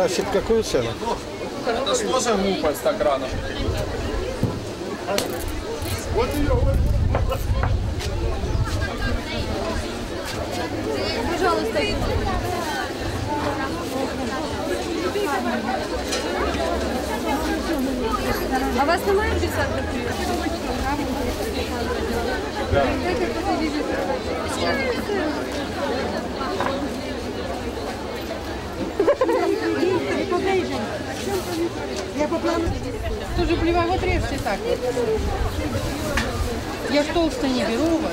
Керасик какую цену? Это ж тоже глупость так рано. А у вас немає десятки Тоже плевай, вот режьте так вот. Я толсто не беру у вас.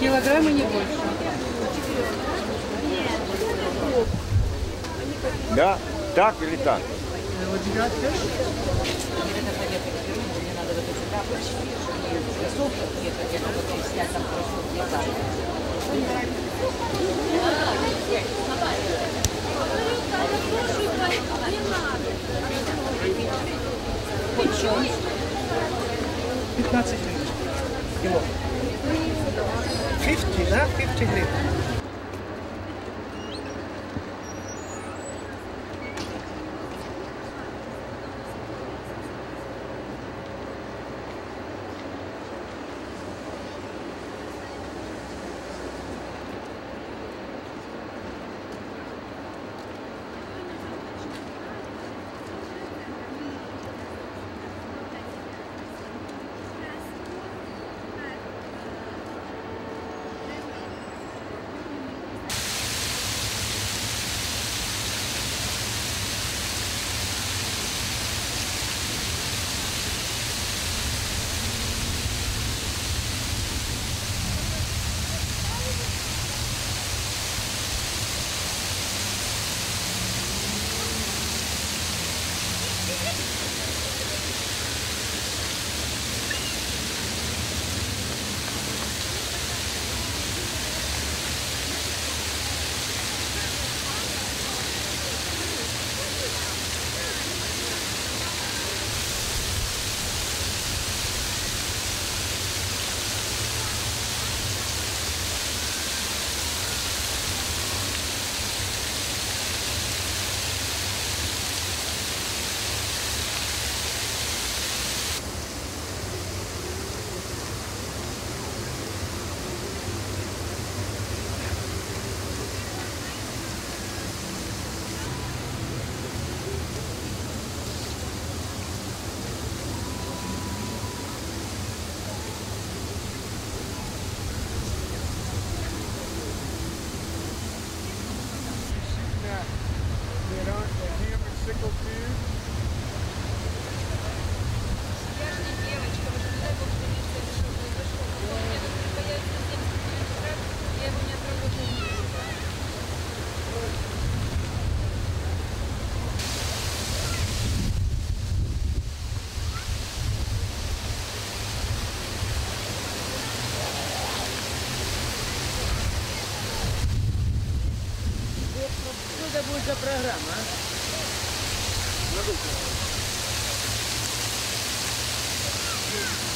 Килограмма не больше. Да, так или так? Что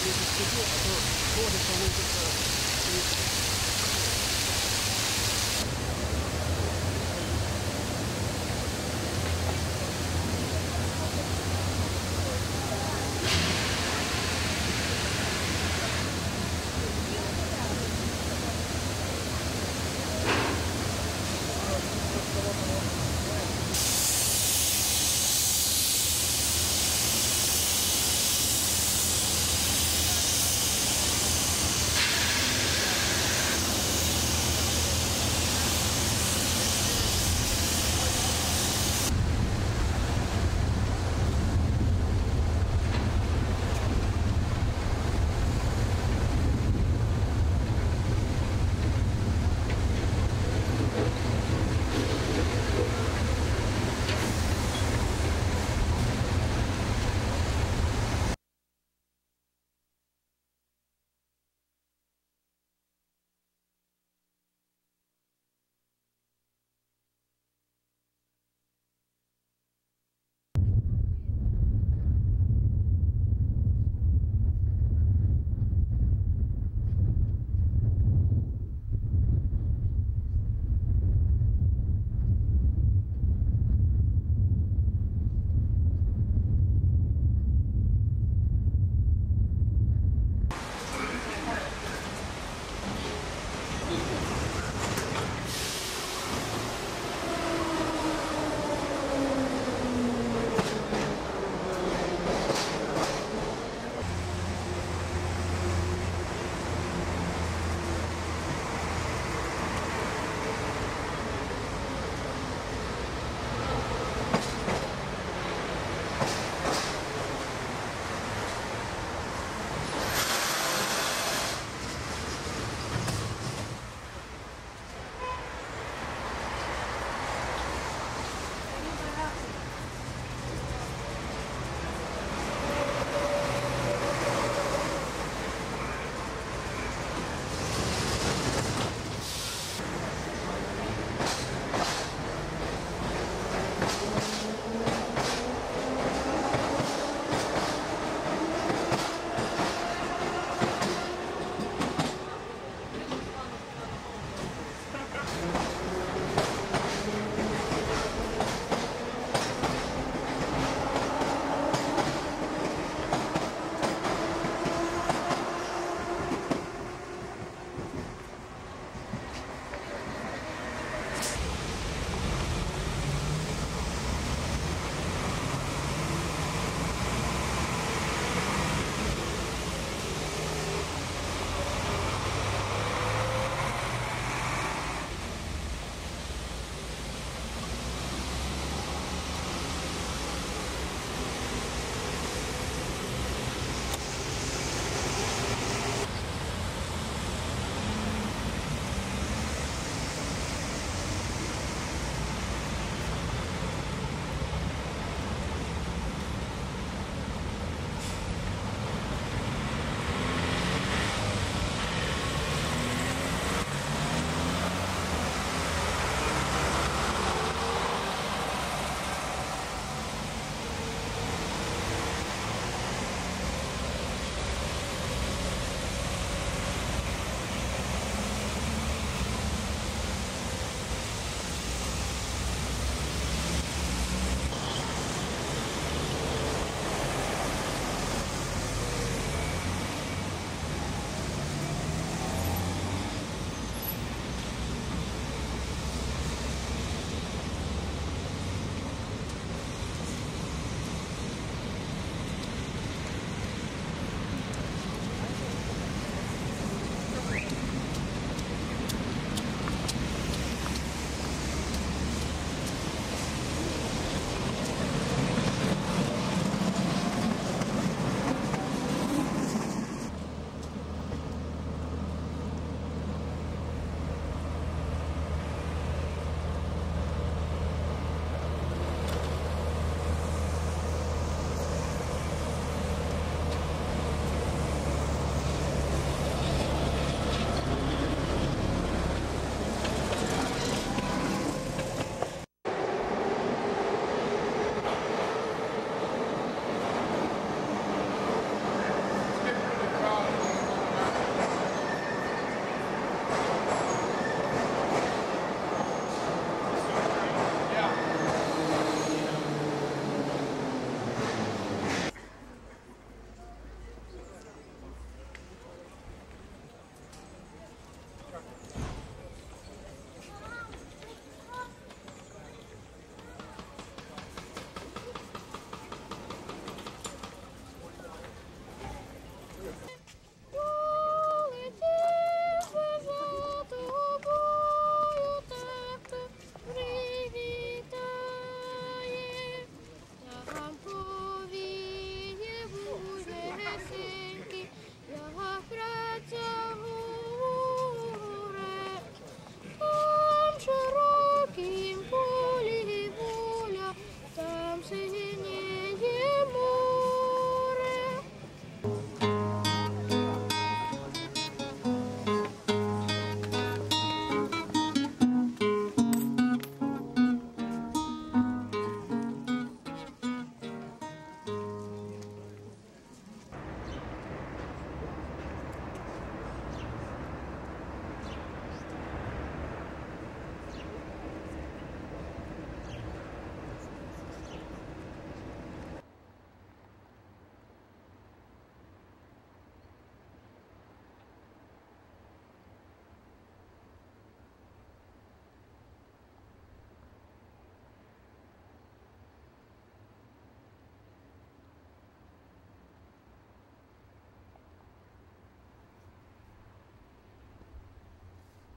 а? не сидел, а то ходишь, а он тут